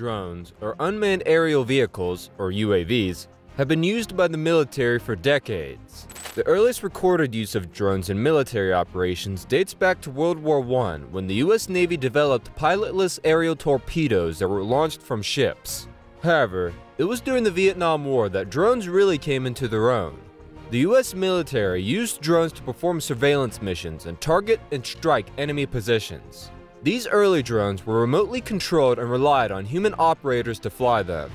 Drones, or unmanned aerial vehicles, or UAVs, have been used by the military for decades. The earliest recorded use of drones in military operations dates back to World War I when the US Navy developed pilotless aerial torpedoes that were launched from ships. However, it was during the Vietnam War that drones really came into their own. The US military used drones to perform surveillance missions and target and strike enemy positions. These early drones were remotely controlled and relied on human operators to fly them.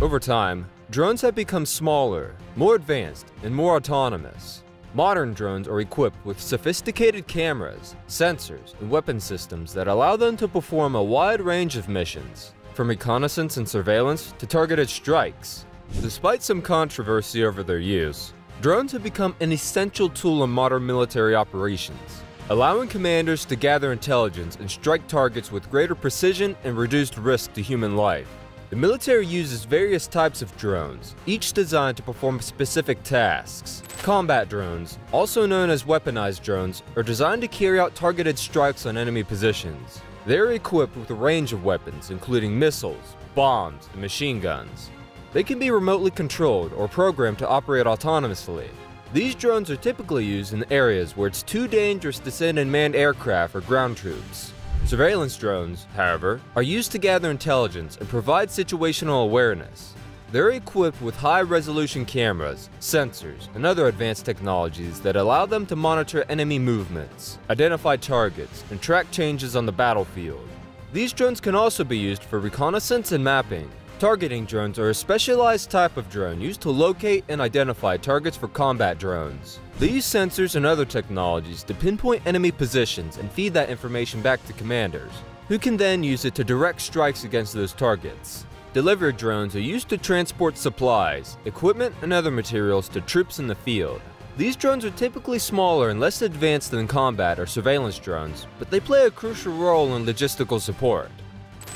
Over time, drones have become smaller, more advanced, and more autonomous. Modern drones are equipped with sophisticated cameras, sensors, and weapon systems that allow them to perform a wide range of missions, from reconnaissance and surveillance to targeted strikes. Despite some controversy over their use, drones have become an essential tool in modern military operations allowing commanders to gather intelligence and strike targets with greater precision and reduced risk to human life. The military uses various types of drones, each designed to perform specific tasks. Combat drones, also known as weaponized drones, are designed to carry out targeted strikes on enemy positions. They are equipped with a range of weapons, including missiles, bombs, and machine guns. They can be remotely controlled or programmed to operate autonomously, these drones are typically used in areas where it's too dangerous to send in manned aircraft or ground troops. Surveillance drones, however, are used to gather intelligence and provide situational awareness. They're equipped with high-resolution cameras, sensors, and other advanced technologies that allow them to monitor enemy movements, identify targets, and track changes on the battlefield. These drones can also be used for reconnaissance and mapping, Targeting drones are a specialized type of drone used to locate and identify targets for combat drones. They use sensors and other technologies to pinpoint enemy positions and feed that information back to commanders, who can then use it to direct strikes against those targets. Delivery drones are used to transport supplies, equipment, and other materials to troops in the field. These drones are typically smaller and less advanced than combat or surveillance drones, but they play a crucial role in logistical support.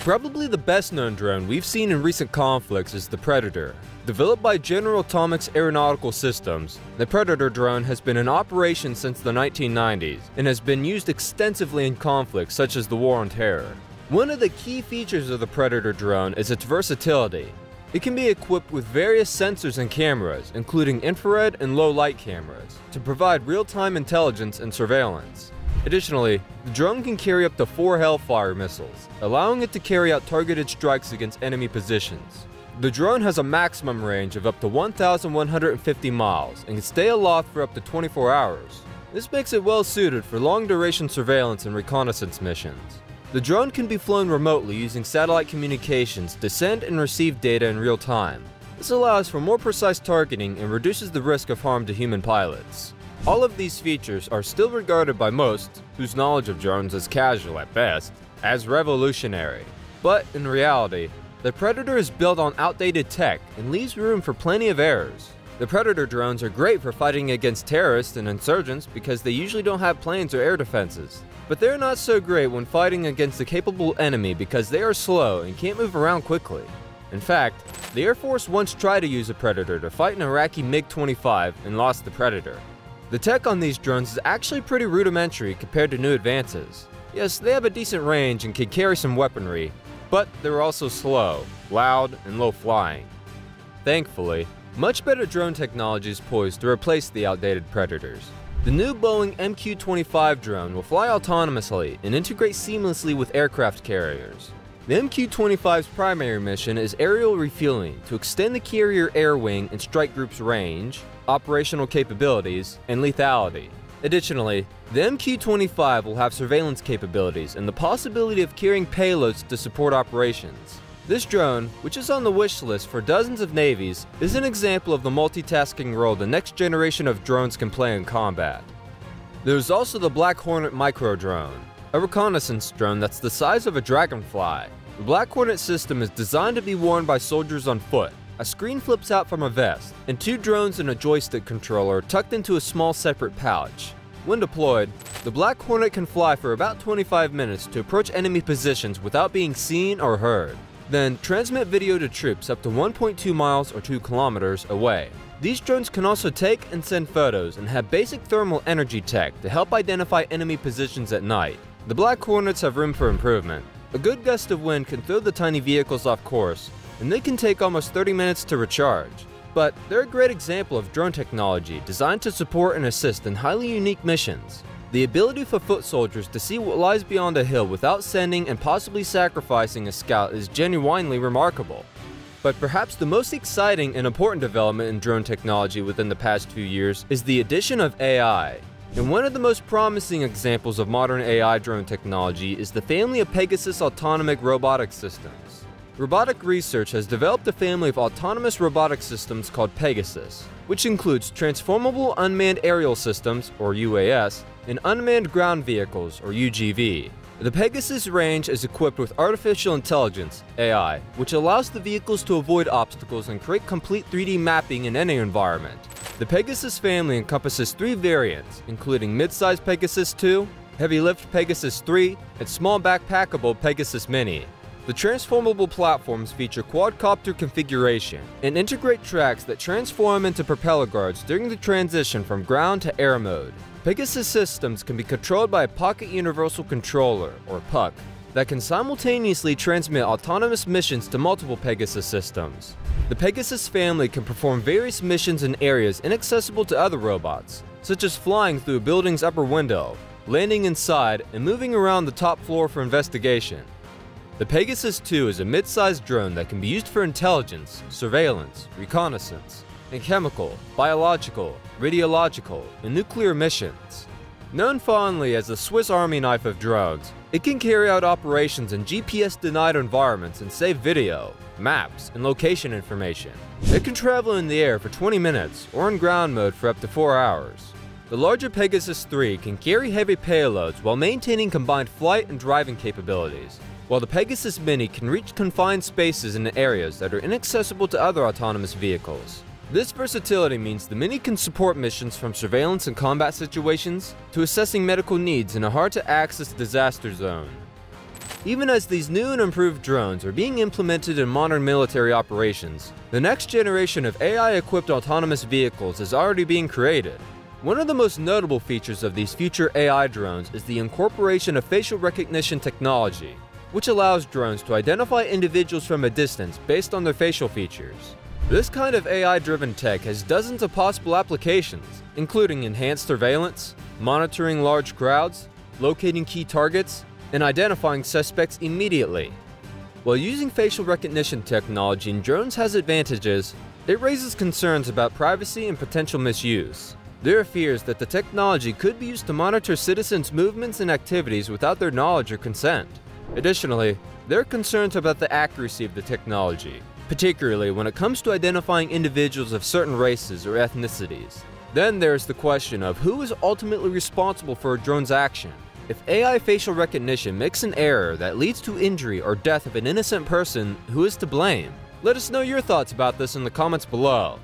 Probably the best known drone we've seen in recent conflicts is the Predator. Developed by General Atomics Aeronautical Systems, the Predator drone has been in operation since the 1990s and has been used extensively in conflicts such as the War on Terror. One of the key features of the Predator drone is its versatility. It can be equipped with various sensors and cameras, including infrared and low light cameras, to provide real-time intelligence and surveillance. Additionally, the drone can carry up to four Hellfire missiles, allowing it to carry out targeted strikes against enemy positions. The drone has a maximum range of up to 1,150 miles and can stay aloft for up to 24 hours. This makes it well suited for long-duration surveillance and reconnaissance missions. The drone can be flown remotely using satellite communications to send and receive data in real time. This allows for more precise targeting and reduces the risk of harm to human pilots. All of these features are still regarded by most, whose knowledge of drones is casual at best, as revolutionary. But in reality, the Predator is built on outdated tech and leaves room for plenty of errors. The Predator drones are great for fighting against terrorists and insurgents because they usually don't have planes or air defenses. But they're not so great when fighting against a capable enemy because they are slow and can't move around quickly. In fact, the Air Force once tried to use a Predator to fight an Iraqi MiG-25 and lost the Predator. The tech on these drones is actually pretty rudimentary compared to new advances. Yes, they have a decent range and can carry some weaponry, but they're also slow, loud, and low flying. Thankfully, much better drone technology is poised to replace the outdated Predators. The new Boeing MQ-25 drone will fly autonomously and integrate seamlessly with aircraft carriers. The MQ-25's primary mission is aerial refueling to extend the carrier air wing and strike group's range, operational capabilities, and lethality. Additionally, the MQ-25 will have surveillance capabilities and the possibility of carrying payloads to support operations. This drone, which is on the wish list for dozens of navies, is an example of the multitasking role the next generation of drones can play in combat. There's also the Black Hornet micro drone, a reconnaissance drone that's the size of a dragonfly. The Black Hornet system is designed to be worn by soldiers on foot, a screen flips out from a vest, and two drones and a joystick controller tucked into a small separate pouch. When deployed, the Black Hornet can fly for about 25 minutes to approach enemy positions without being seen or heard. Then transmit video to troops up to 1.2 miles or 2 kilometers away. These drones can also take and send photos and have basic thermal energy tech to help identify enemy positions at night. The Black Hornets have room for improvement. A good gust of wind can throw the tiny vehicles off course, and they can take almost 30 minutes to recharge. But they're a great example of drone technology designed to support and assist in highly unique missions. The ability for foot soldiers to see what lies beyond a hill without sending and possibly sacrificing a scout is genuinely remarkable. But perhaps the most exciting and important development in drone technology within the past few years is the addition of AI. And one of the most promising examples of modern AI drone technology is the family of Pegasus autonomic robotic systems. Robotic Research has developed a family of autonomous robotic systems called Pegasus, which includes transformable unmanned aerial systems, or UAS, and unmanned ground vehicles, or UGV. The Pegasus range is equipped with artificial intelligence, AI, which allows the vehicles to avoid obstacles and create complete 3D mapping in any environment. The Pegasus family encompasses three variants, including mid-size Pegasus 2, heavy lift Pegasus 3, and small backpackable Pegasus Mini. The transformable platforms feature quadcopter configuration and integrate tracks that transform into propeller guards during the transition from ground to air mode. Pegasus systems can be controlled by a Pocket Universal Controller, or PUC, that can simultaneously transmit autonomous missions to multiple Pegasus systems. The Pegasus family can perform various missions in areas inaccessible to other robots, such as flying through a building's upper window, landing inside, and moving around the top floor for investigation. The Pegasus 2 is a mid-sized drone that can be used for intelligence, surveillance, reconnaissance, and chemical, biological, radiological, and nuclear missions. Known fondly as the Swiss Army knife of drones, it can carry out operations in GPS-denied environments and save video, maps, and location information. It can travel in the air for 20 minutes or in ground mode for up to 4 hours. The larger Pegasus 3 can carry heavy payloads while maintaining combined flight and driving capabilities, while the Pegasus Mini can reach confined spaces in areas that are inaccessible to other autonomous vehicles. This versatility means the Mini can support missions from surveillance and combat situations to assessing medical needs in a hard-to-access disaster zone. Even as these new and improved drones are being implemented in modern military operations, the next generation of AI-equipped autonomous vehicles is already being created. One of the most notable features of these future AI drones is the incorporation of facial recognition technology, which allows drones to identify individuals from a distance based on their facial features. This kind of AI-driven tech has dozens of possible applications, including enhanced surveillance, monitoring large crowds, locating key targets, and identifying suspects immediately. While using facial recognition technology in drones has advantages, it raises concerns about privacy and potential misuse. There are fears that the technology could be used to monitor citizens' movements and activities without their knowledge or consent. Additionally, there are concerns about the accuracy of the technology, particularly when it comes to identifying individuals of certain races or ethnicities. Then there's the question of who is ultimately responsible for a drone's action. If AI facial recognition makes an error that leads to injury or death of an innocent person, who is to blame? Let us know your thoughts about this in the comments below.